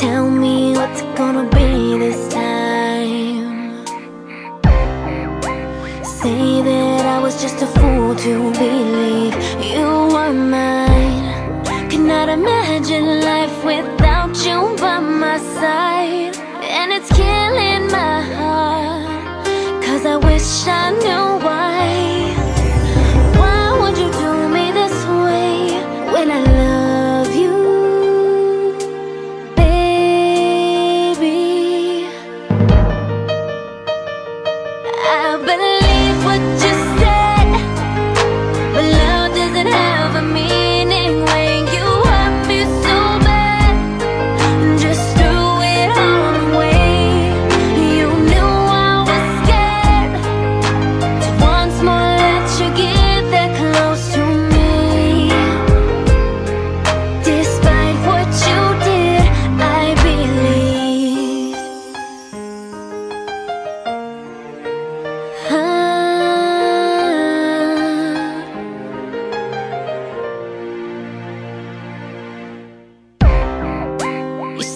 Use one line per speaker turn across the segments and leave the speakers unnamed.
Tell me what's gonna be this time. Say that I was just a fool to believe you were mine. Cannot imagine life without you by my side. And it's killing my heart. Cause I wish I knew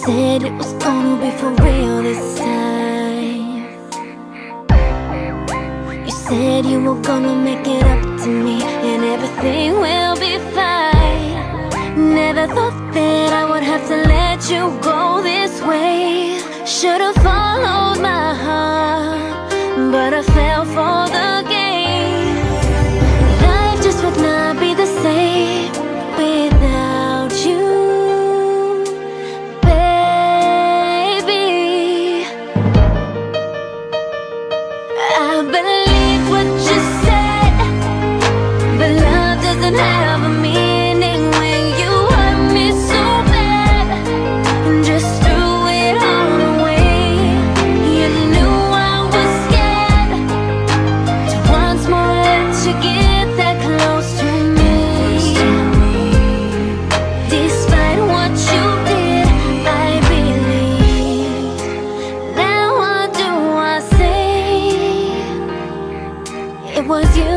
said it was gonna be for real this time. You said you were gonna make it up to me and everything will be fine. Never thought that I would have to let you go this way. Should've followed my heart, but I I believe was you.